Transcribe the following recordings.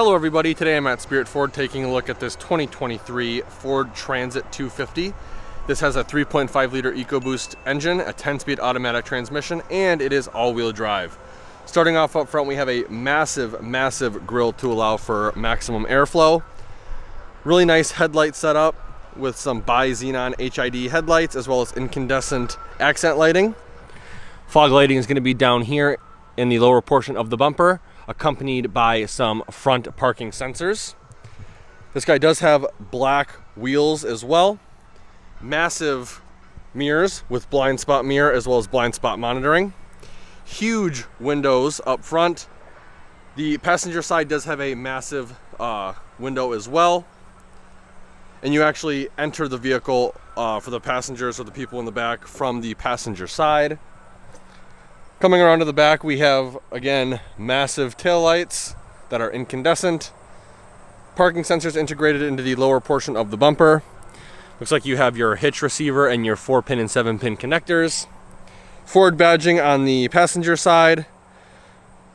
Hello everybody, today I'm at Spirit Ford taking a look at this 2023 Ford Transit 250. This has a 3.5 liter EcoBoost engine, a 10 speed automatic transmission, and it is all wheel drive. Starting off up front, we have a massive, massive grille to allow for maximum airflow. Really nice headlight setup with some bi-xenon HID headlights as well as incandescent accent lighting. Fog lighting is going to be down here in the lower portion of the bumper, accompanied by some front parking sensors. This guy does have black wheels as well. Massive mirrors with blind spot mirror as well as blind spot monitoring. Huge windows up front. The passenger side does have a massive uh, window as well. And you actually enter the vehicle uh, for the passengers or the people in the back from the passenger side. Coming around to the back, we have, again, massive tail lights that are incandescent. Parking sensors integrated into the lower portion of the bumper. Looks like you have your hitch receiver and your 4-pin and 7-pin connectors. Ford badging on the passenger side.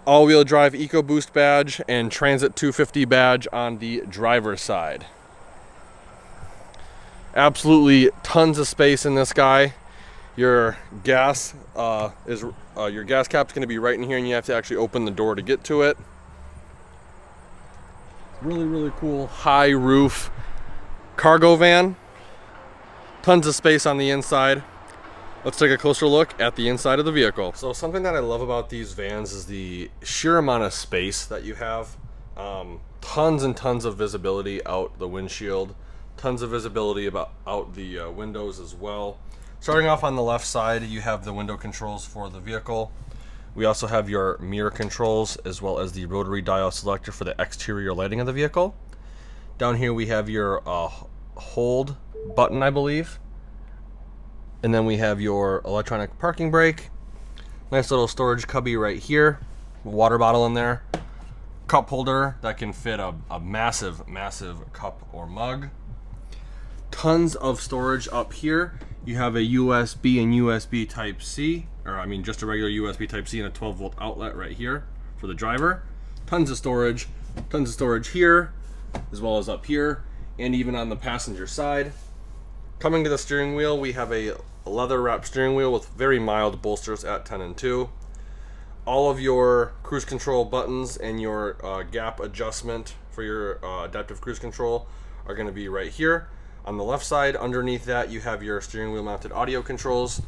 All-wheel drive EcoBoost badge and Transit 250 badge on the driver's side. Absolutely tons of space in this guy your gas uh, is uh, your gas cap is going to be right in here and you have to actually open the door to get to it. Really really cool high roof cargo van. Tons of space on the inside. Let's take a closer look at the inside of the vehicle. So something that i love about these vans is the sheer amount of space that you have. Um, tons and tons of visibility out the windshield. Tons of visibility about out the uh, windows as well Starting off on the left side, you have the window controls for the vehicle. We also have your mirror controls as well as the rotary dial selector for the exterior lighting of the vehicle. Down here we have your uh, hold button, I believe. And then we have your electronic parking brake. Nice little storage cubby right here. Water bottle in there. Cup holder that can fit a, a massive, massive cup or mug. Tons of storage up here you have a USB and USB type C, or I mean just a regular USB type C and a 12 volt outlet right here for the driver. Tons of storage, tons of storage here, as well as up here, and even on the passenger side. Coming to the steering wheel, we have a leather wrapped steering wheel with very mild bolsters at 10 and 2. All of your cruise control buttons and your uh, gap adjustment for your uh, adaptive cruise control are going to be right here. On the left side, underneath that, you have your steering wheel mounted audio controls.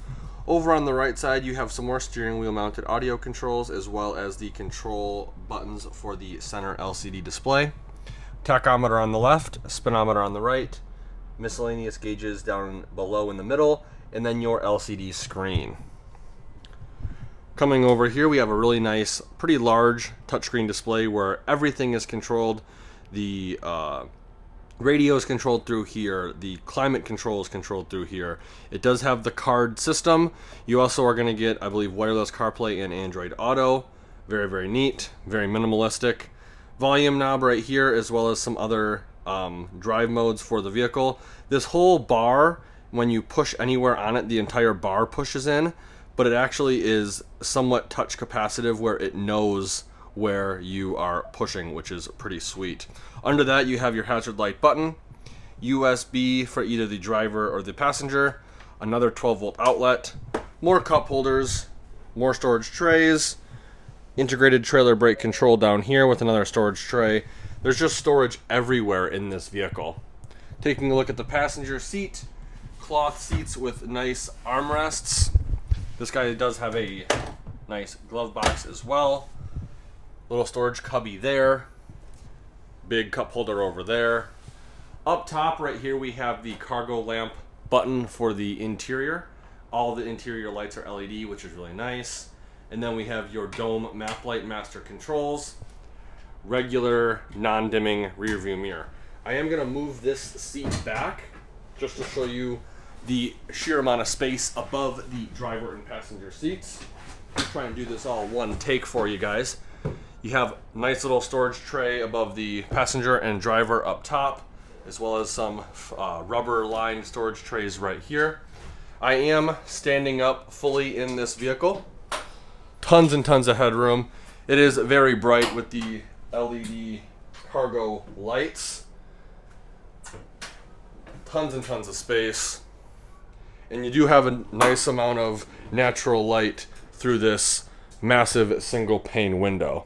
Over on the right side, you have some more steering wheel mounted audio controls as well as the control buttons for the center LCD display. Tachometer on the left, speedometer on the right, miscellaneous gauges down below in the middle, and then your LCD screen. Coming over here, we have a really nice, pretty large touchscreen display where everything is controlled. The uh, radio is controlled through here. The climate control is controlled through here. It does have the card system. You also are going to get i believe wireless carplay and android auto. Very very neat very minimalistic. Volume knob right here as well as some other um, drive modes for the vehicle. This whole bar when you push anywhere on it the entire bar pushes in but it actually is somewhat touch capacitive where it knows where you are pushing, which is pretty sweet. Under that, you have your hazard light button, USB for either the driver or the passenger, another 12 volt outlet, more cup holders, more storage trays, integrated trailer brake control down here with another storage tray. There's just storage everywhere in this vehicle. Taking a look at the passenger seat, cloth seats with nice armrests. This guy does have a nice glove box as well. Little storage cubby there. Big cup holder over there. Up top right here we have the cargo lamp button for the interior. All the interior lights are LED, which is really nice. And then we have your dome map light master controls. Regular non-dimming rear view mirror. I am going to move this seat back just to show you the sheer amount of space above the driver and passenger seats. Try and do this all one take for you guys. You have nice little storage tray above the passenger and driver up top, as well as some uh, rubber lined storage trays right here. I am standing up fully in this vehicle. Tons and tons of headroom. It is very bright with the LED cargo lights. Tons and tons of space. And you do have a nice amount of natural light through this massive single pane window.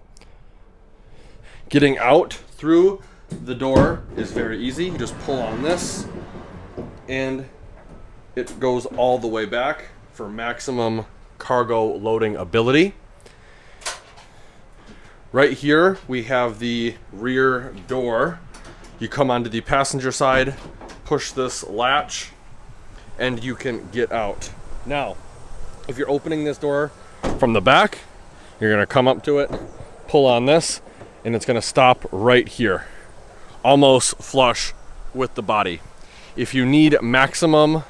Getting out through the door is very easy. You just pull on this and it goes all the way back for maximum cargo loading ability. Right here, we have the rear door. You come onto the passenger side, push this latch, and you can get out. Now, if you're opening this door from the back, you're gonna come up to it, pull on this, and it's gonna stop right here, almost flush with the body. If you need maximum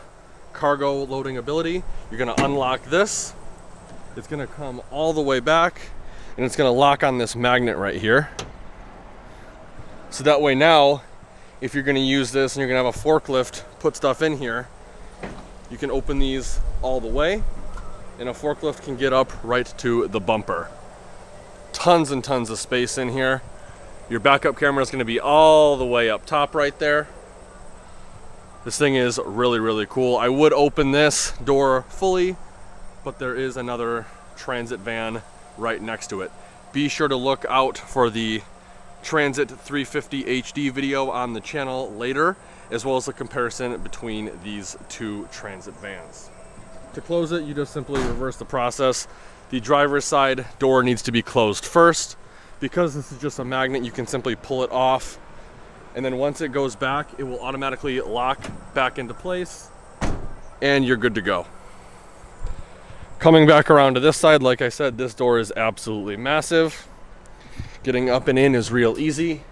cargo loading ability, you're gonna unlock this. It's gonna come all the way back and it's gonna lock on this magnet right here. So that way now, if you're gonna use this and you're gonna have a forklift put stuff in here, you can open these all the way and a forklift can get up right to the bumper. Tons and tons of space in here. Your backup camera is gonna be all the way up top right there. This thing is really, really cool. I would open this door fully, but there is another transit van right next to it. Be sure to look out for the Transit 350 HD video on the channel later, as well as a comparison between these two transit vans. To close it, you just simply reverse the process. The driver's side door needs to be closed first. Because this is just a magnet, you can simply pull it off. And then once it goes back, it will automatically lock back into place and you're good to go. Coming back around to this side, like I said, this door is absolutely massive. Getting up and in is real easy.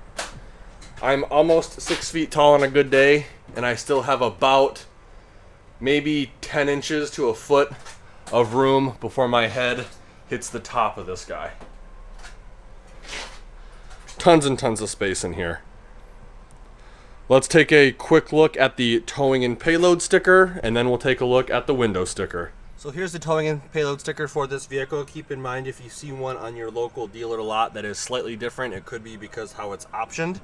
I'm almost six feet tall on a good day, and I still have about maybe 10 inches to a foot of room before my head hits the top of this guy. Tons and tons of space in here. Let's take a quick look at the towing and payload sticker, and then we'll take a look at the window sticker. So here's the towing and payload sticker for this vehicle. Keep in mind if you see one on your local dealer lot that is slightly different, it could be because how it's optioned.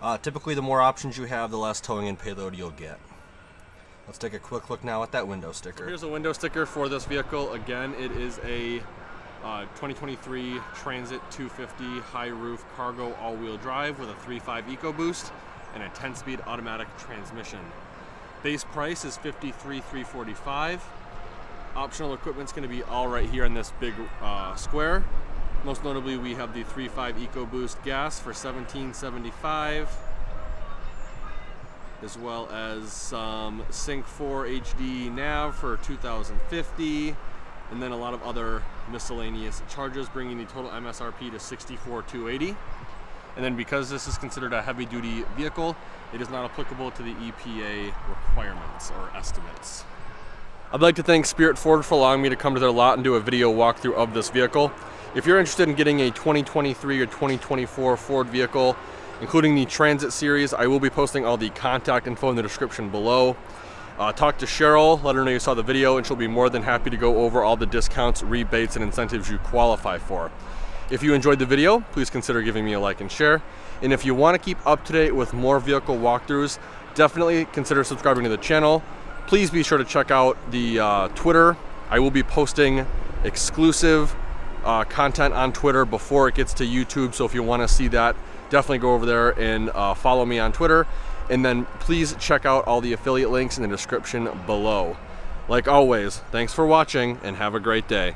Uh, typically the more options you have, the less towing and payload you'll get. Let's take a quick look now at that window sticker. Here's a window sticker for this vehicle. Again, it is a uh, 2023 Transit 250 high roof cargo all-wheel drive with a 3.5 EcoBoost and a 10-speed automatic transmission. Base price is 53,345. Optional equipment is going to be all right here in this big uh, square. Most notably, we have the 3.5 EcoBoost gas for 1775 as well as some Sync 4 HD nav for 2050 and then a lot of other miscellaneous charges bringing the total MSRP to 64,280. And then because this is considered a heavy duty vehicle, it is not applicable to the EPA requirements or estimates. I'd like to thank Spirit Ford for allowing me to come to their lot and do a video walkthrough of this vehicle. If you're interested in getting a 2023 or 2024 Ford vehicle, including the Transit series, I will be posting all the contact info in the description below. Uh, talk to Cheryle, let her know you saw the video, and she'll be more than happy to go over all the discounts, rebates, and incentives you qualify for. If you enjoyed the video, please consider giving me a like and share. And if you want to keep up to date with more vehicle walkthroughs, definitely consider subscribing to the channel please be sure to check out the uh, Twitter. I will be posting exclusive uh, content on Twitter before it gets to YouTube. So if you want to see that, definitely go over there and uh, follow me on Twitter. And then please check out all the affiliate links in the description below. Like always, thanks for watching and have a great day.